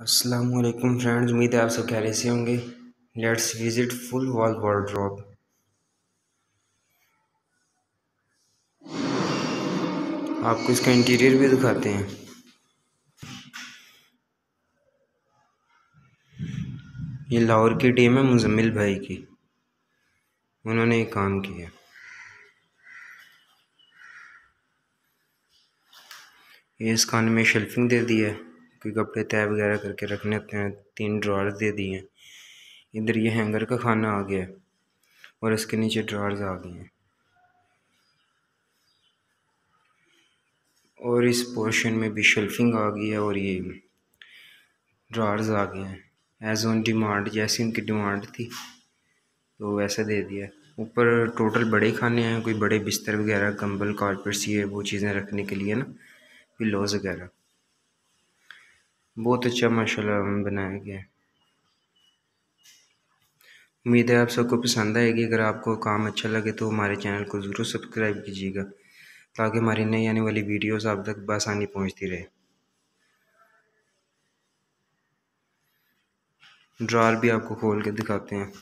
असलकुम फ्रेंड्स, उम्मीद है आप सब रहे से होंगे। Let's visit full wall wardrobe आपको इसका इंटीरियर भी दिखाते हैं। ये लाहौर की टीम है मुजम्मिल भाई की। उन्होंने एक काम किया। ये इस खाने में शेल्फिंग दे दी है कोई कपड़े तय वगैरह करके रखने होते हैं, तीन ड्रॉर्स दे दिए हैं। इधर ये हैंगर का खाना आ गया और इसके नीचे ड्रॉर्स आ गए हैं। और इस पोर्शन में भी शेल्फिंग आ गई है और ये ड्रॉर्स आ गए हैं। एज ऑन डिमांड जैसी उनकी डिमांड थी तो वैसा दे दिया ऊपर टोटल बड़े खाने हैं, कोई बड़े बिस्तर वगैरह, कंबल कारपेट्स ये वो चीज़ें रखने के लिए ना पिलोज़ वगैरह। बहुत अच्छा माशाल्लाह बनाया गया है। उम्मीद है आप सबको पसंद आएगी। अगर आपको काम अच्छा लगे तो हमारे चैनल को ज़रूर सब्सक्राइब कीजिएगा, ताकि हमारी नई आने वाली वीडियोस आप तक बसानी पहुँचती रहे। ड्रॉल भी आपको खोल के दिखाते हैं।